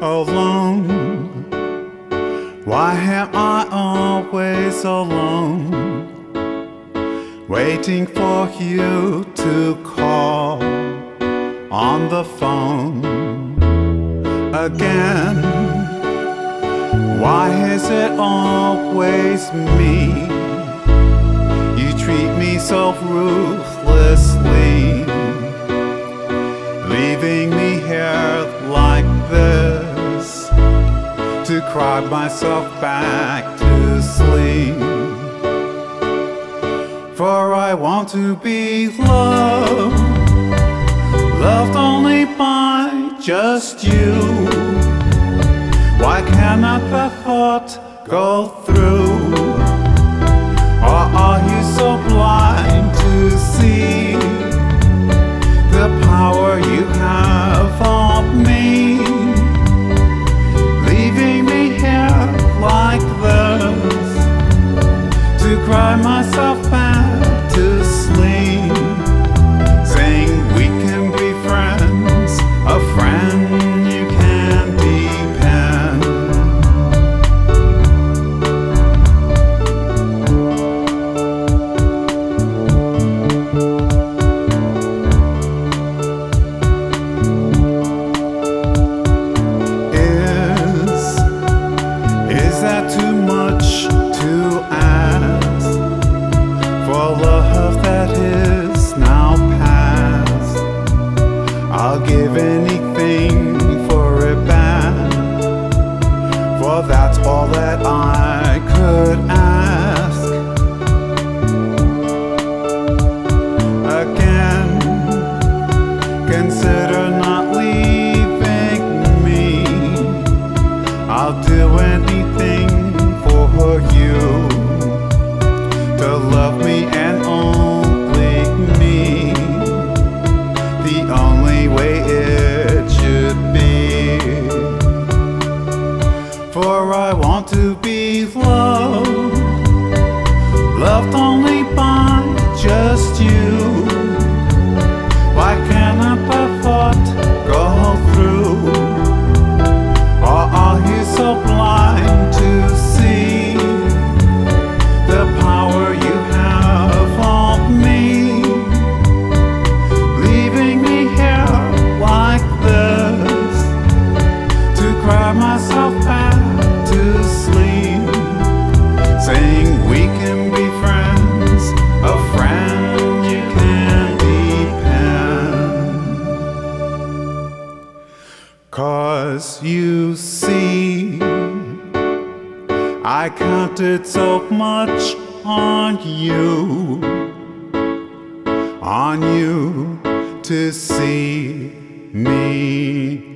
alone? Why am I always alone? Waiting for you to call on the phone again. Why is it always me? You treat me so ruthlessly, leaving me here cry myself back to sleep. For I want to be loved, loved only by just you. Why cannot the thought go through? Or are you so blind cry myself back give anything I want to be loved, loved You see, I counted so much on you, on you to see me